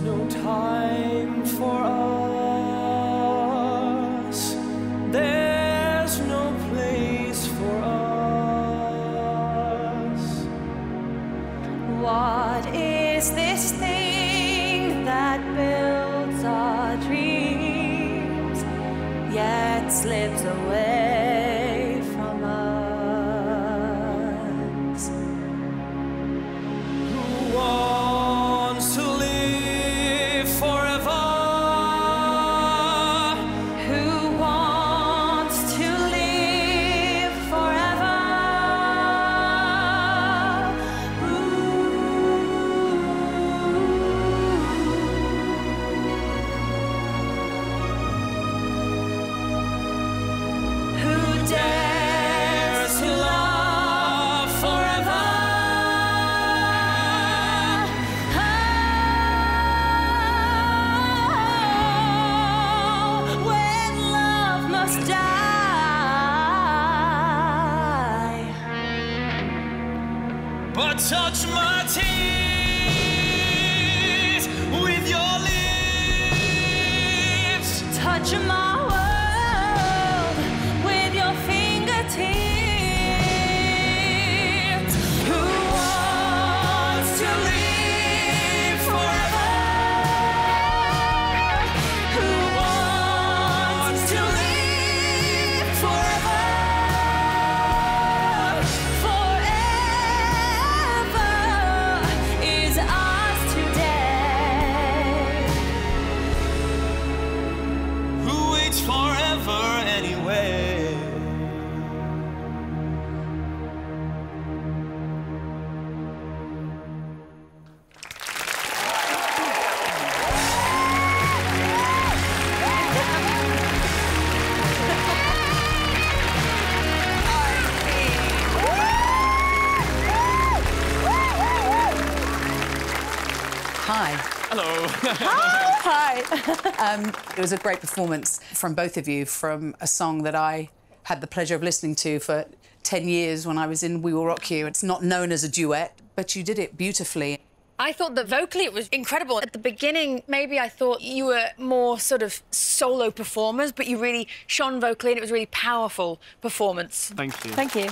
no time for us. There's no place for us. What is this thing that builds our dreams yet slips away But touch my tears with your lips. Touch my Hi. Hello. Hi. um, it was a great performance from both of you from a song that I had the pleasure of listening to for 10 years when I was in We Will Rock You. It's not known as a duet, but you did it beautifully. I thought that vocally it was incredible. At the beginning, maybe I thought you were more sort of solo performers, but you really shone vocally and it was a really powerful performance. Thank you. Thank you.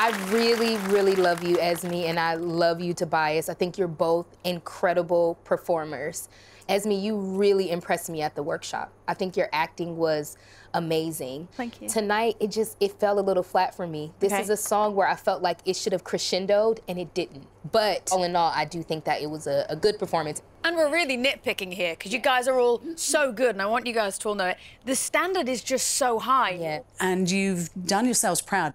I really, really love you, Esme, and I love you, Tobias. I think you're both incredible performers. Esme, you really impressed me at the workshop. I think your acting was amazing. Thank you. Tonight, it just it fell a little flat for me. This Okay. is a song where I felt like it should have crescendoed, and it didn't. But all in all, I do think that it was a, a good performance. And we're really nitpicking here because you guys are all so good, and I want you guys to all know it. The standard is just so high. Yeah. And you've done yourselves proud.